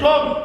todo